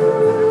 Música